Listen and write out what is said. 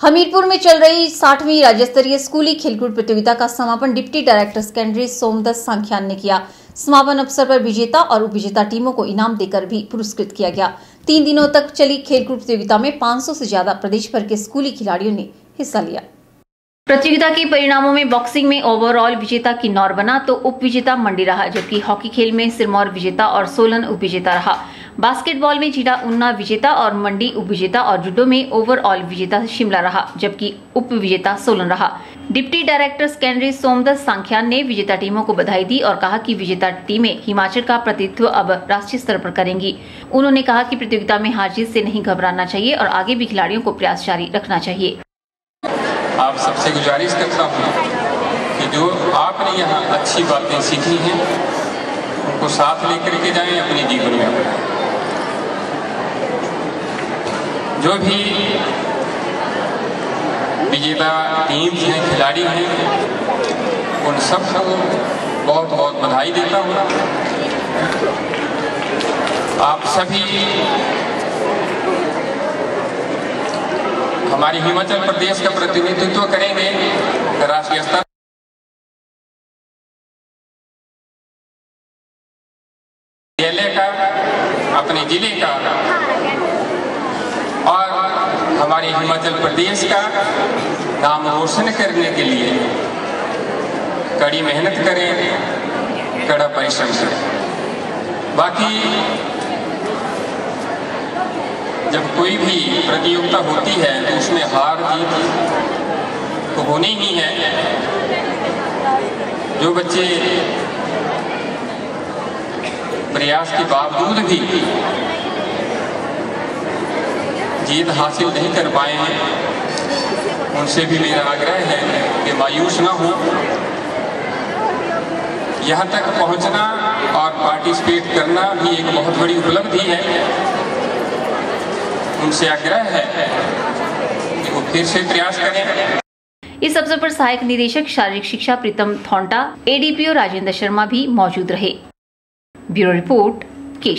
हमीरपुर में चल रही साठवीं राज्य स्तरीय स्कूली खेलकूद प्रतियोगिता का समापन deputy director secondary Somdas Sankhyan ने किया। समापन अवसर पर विजेता और उपविजेता टीमों को इनाम देकर भी पुरस्कृत किया गया। तीन दिनों तक चली खेलकूद प्रतियोगिता में 500 से ज़्यादा प्रदेश भर के स्कूली खिलाड़ियों ने हिस्सा लिया। प्रतियोगिता के परिणामों में बॉक्सिंग में ओवरऑल विजेता किन्नौर बना तो उप विजेता मंडी रहा, जबकि हॉकी खेल में सिरमौर विजेता और सोलन उप विजेता रहा। बास्केटबॉल में जिला उन्ना विजेता और मंडी उप विजेता और जुडो में ओवरऑल विजेता शिमला रहा, जबकि उप विजेता सोलन रहा। Deputy director secondary Somdas Sankhyan ने विजेता टीमों को बधाई दी और कहा कि विजेता टीमें हिमाचल का प्रतिनिधित्व अब राष्ट्रीय स्तर पर करेंगी। उन्होंने कहा कि प्रतियोगिता में हार जीत से नहीं घबराना चाहिए और आगे भी खिलाड़ियों को प्रयास जारी रखना चाहिए। आप सबसे गुजारिश करता हूँ कि जो आपने यहाँ अच्छी बातें सीखी हैं, उनको साथ लेकर के जाएँ अपने जीवन में। जो भी विजेता टीम्स हैं खिलाड़ी हैं, उन सबको बहुत बहुत बधाई देता हूँ। आप सभी हमारे हिमाचल प्रदेश का प्रतिनिधित्व करेंगे, राष्ट्रीय स्तर का, अपने ज़िले का हमारे हिमाचल प्रदेश का नाम रोशन करने के लिए कड़ी मेहनत करें, कड़ा परिश्रम करें। बाकी जब कोई भी प्रतियोगिता होती है तो उसमें हार जीत तो होनी ही है। जो बच्चे प्रयास के बावजूद भी जीत हासिल नहीं कर पाए हैं। उनसे भी मेरा आग्रह है कि मायूस ना हो। यहाँ तक पहुँचना और पार्टिसिपेट करना भी एक बहुत बड़ी उपलब्धि है। उनसे आग्रह है कि वो फिर से प्रयास करें। इस अवसर पर सहायक निदेशक शारीरिक शिक्षा प्रीतम थोंटा एडीपीओ राजेंद्र शर्मा भी मौजूद रहे। ब्यूरो रिपोर्ट के